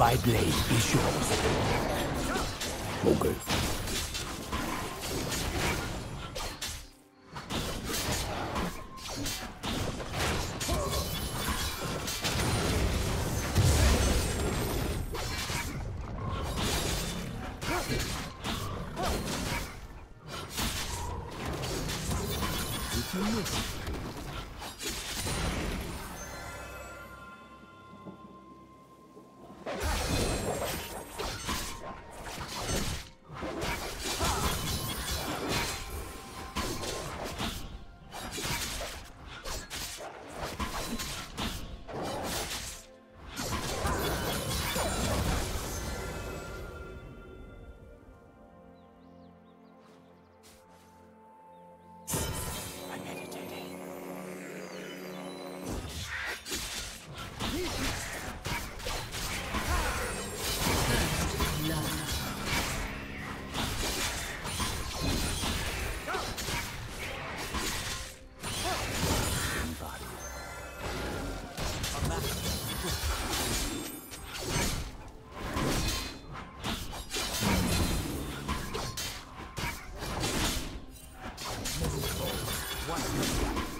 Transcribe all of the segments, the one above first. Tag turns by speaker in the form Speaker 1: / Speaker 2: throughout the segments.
Speaker 1: My blade is yours. Okay.
Speaker 2: Killing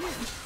Speaker 2: Red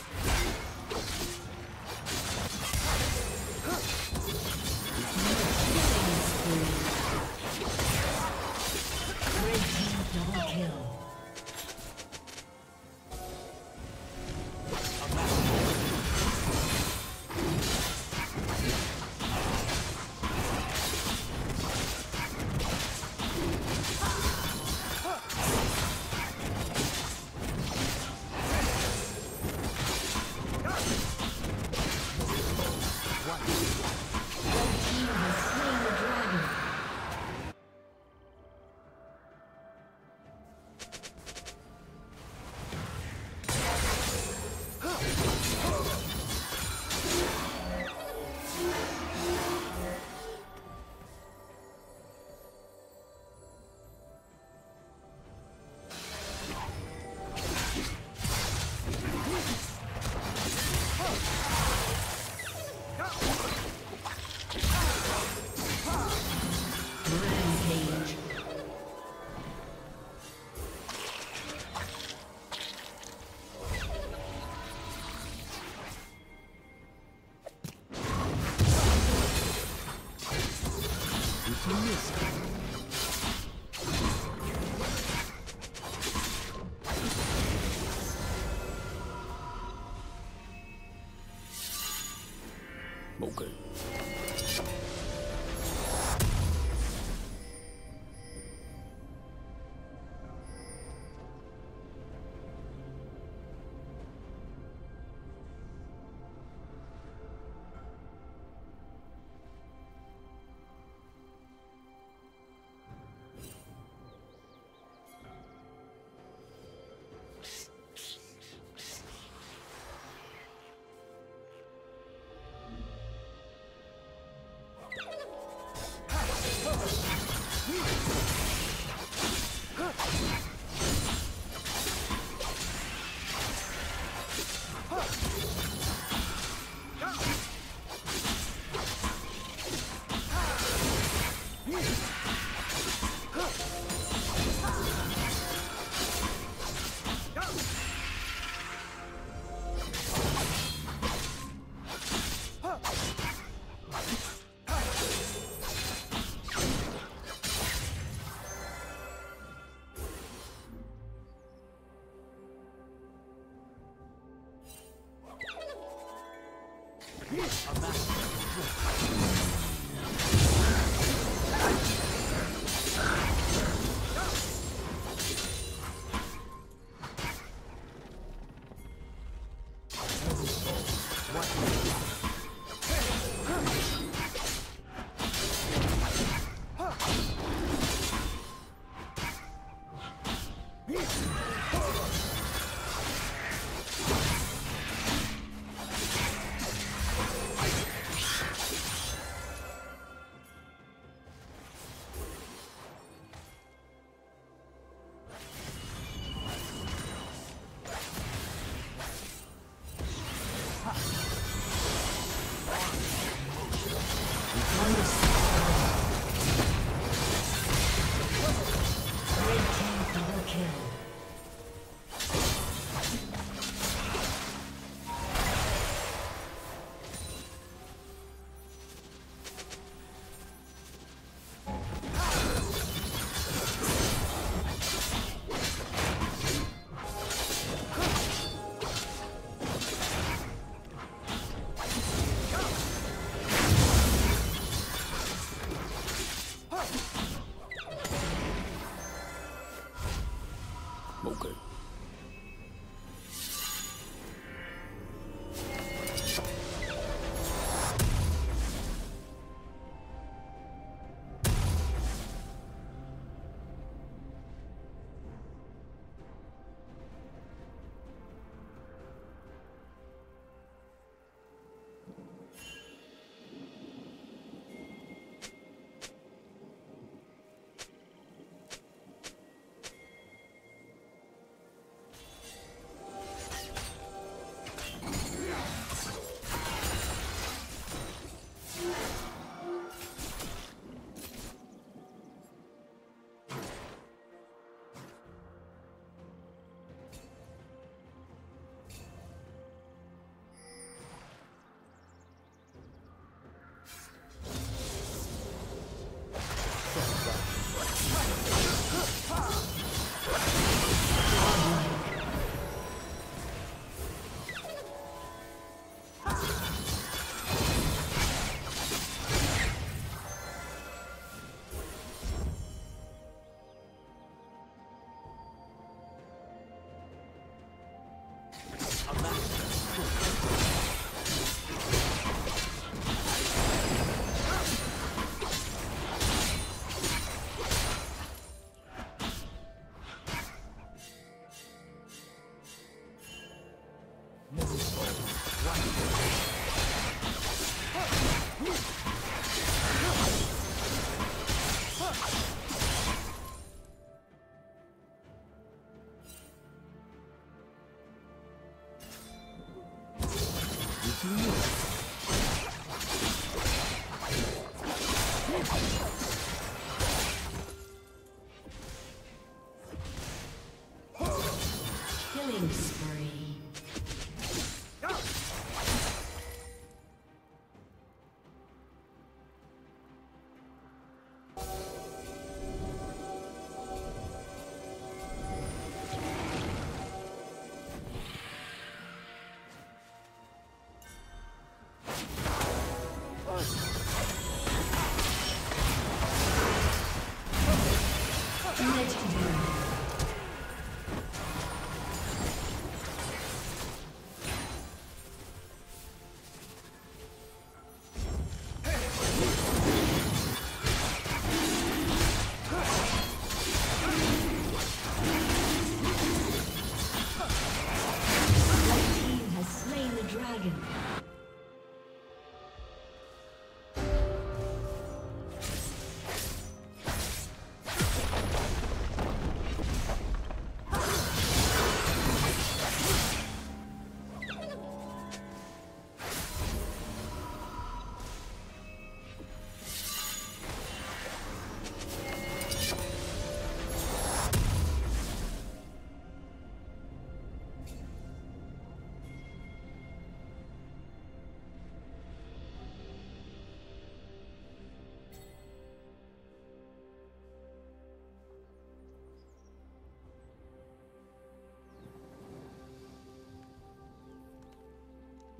Speaker 2: Isso mesmo.
Speaker 1: Một
Speaker 2: Killing spree.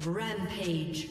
Speaker 2: Rampage.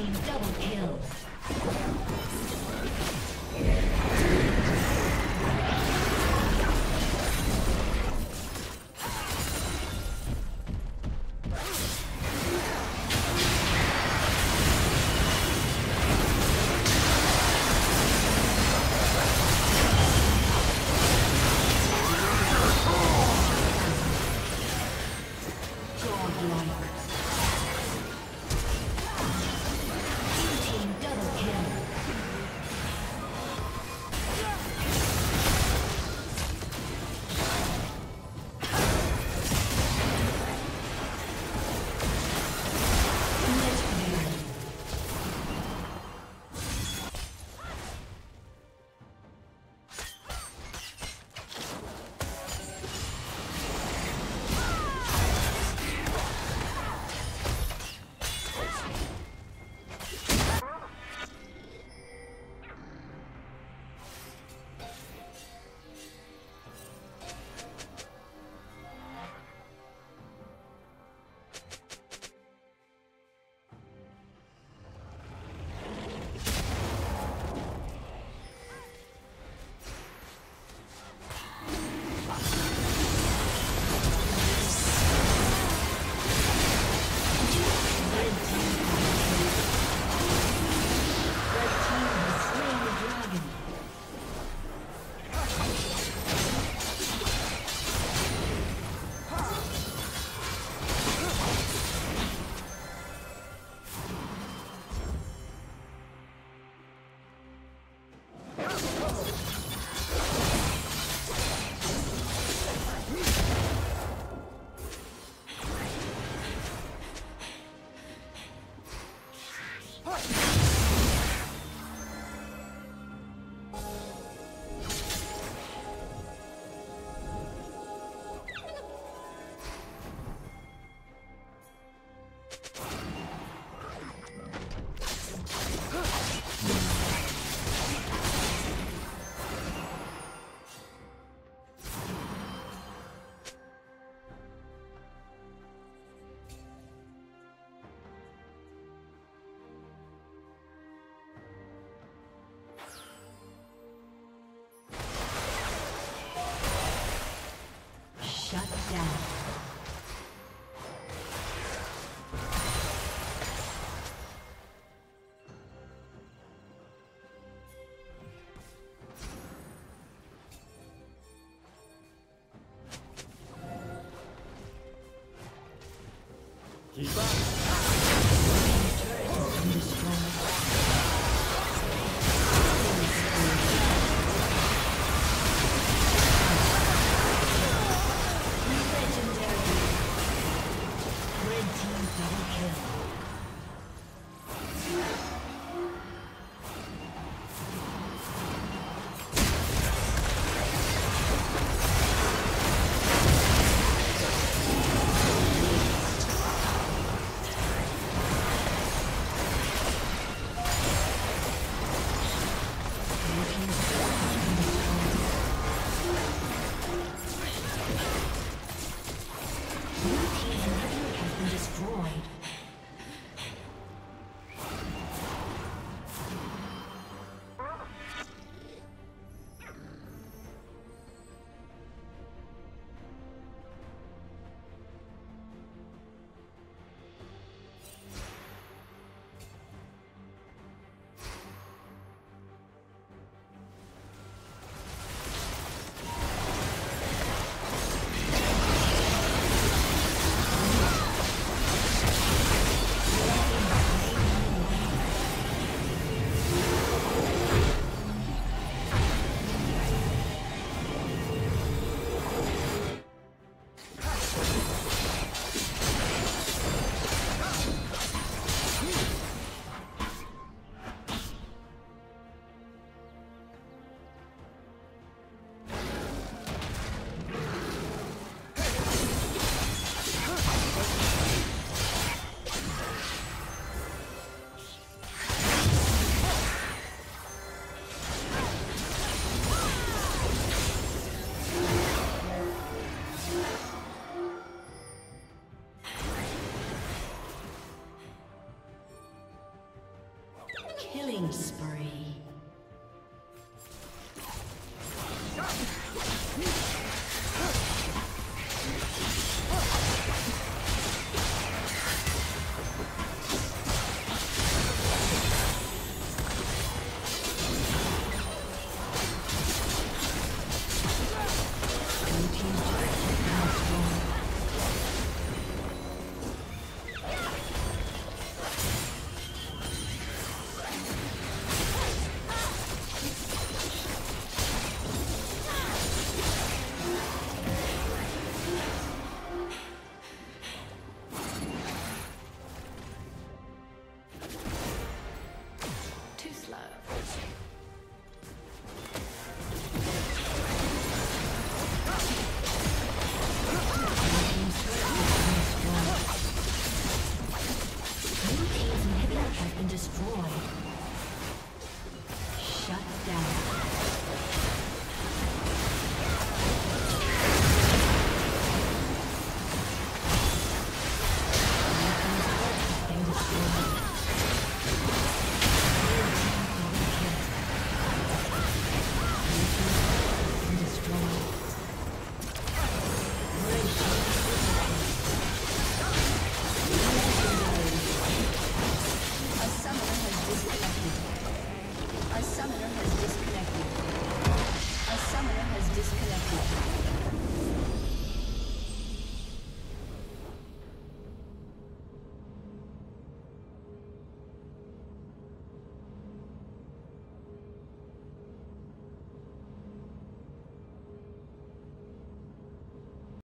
Speaker 2: team double kill.